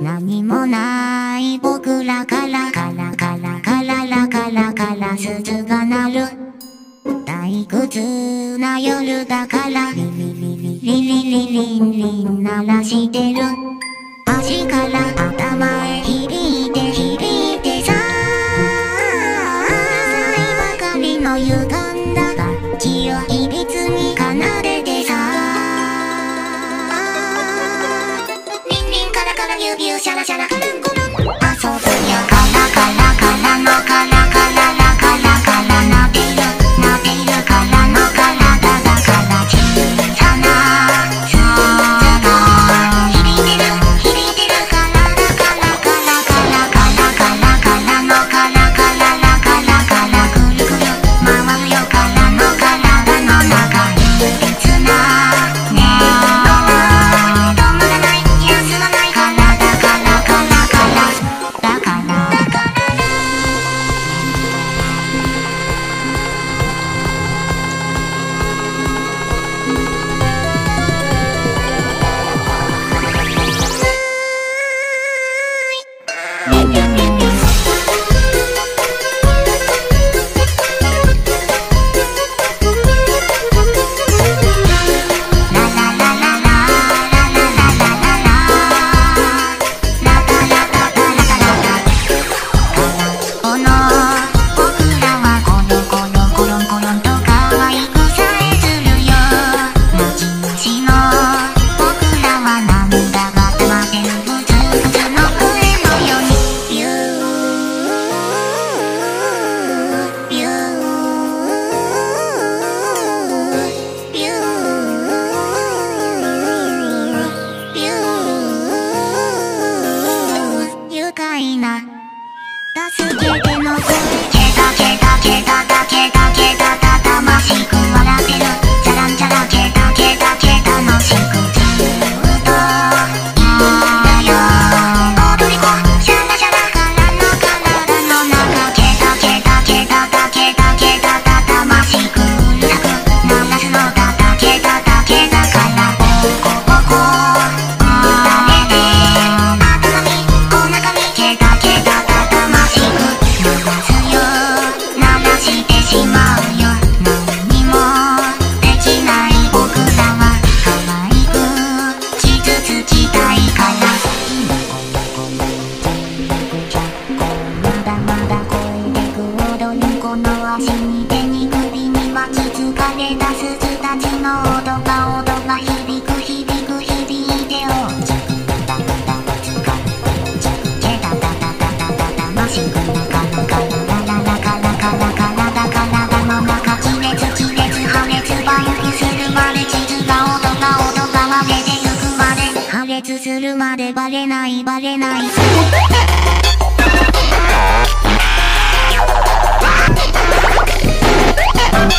何もない僕らからカラカラカララカラカラ鈴が鳴る退屈な夜だからリリリリリリリンリン鳴らしてる足からシャラシャラカランコラン。遊ぶよカラカラカラのカラカララ。yeah, yeah. するまでバレないバレない。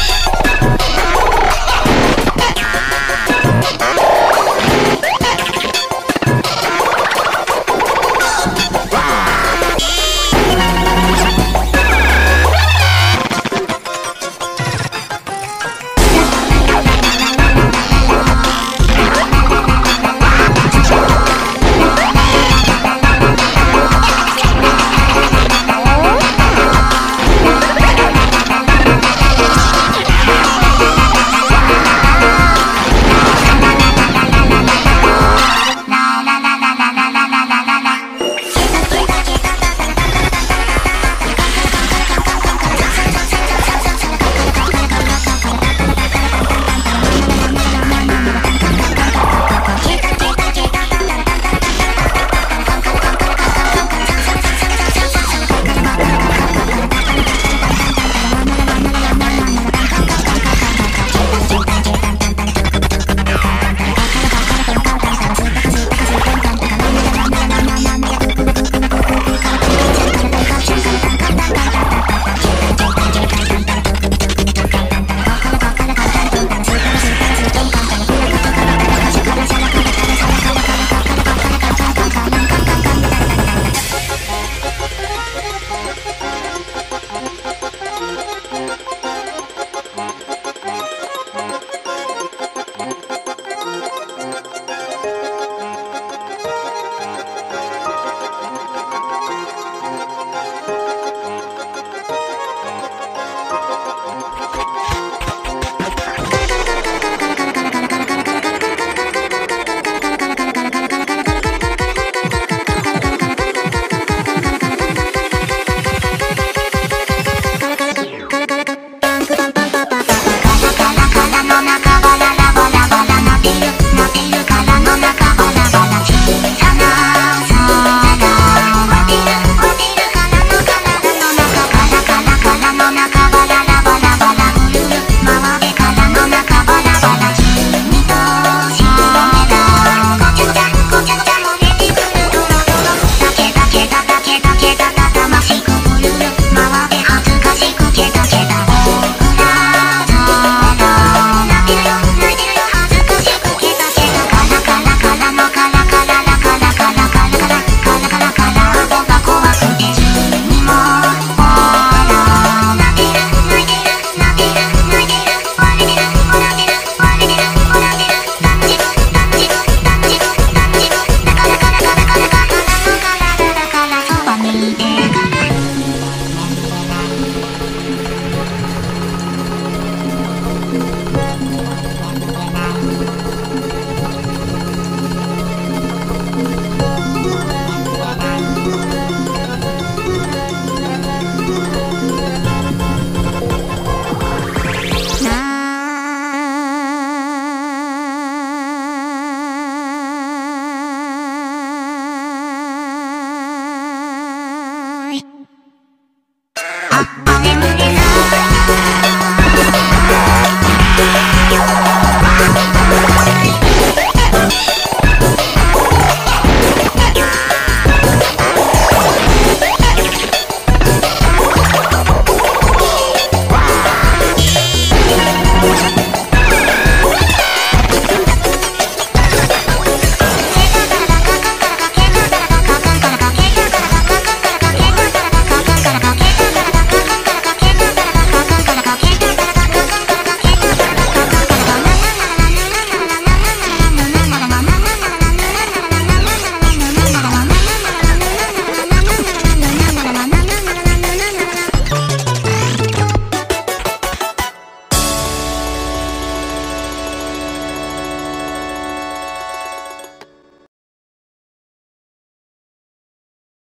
you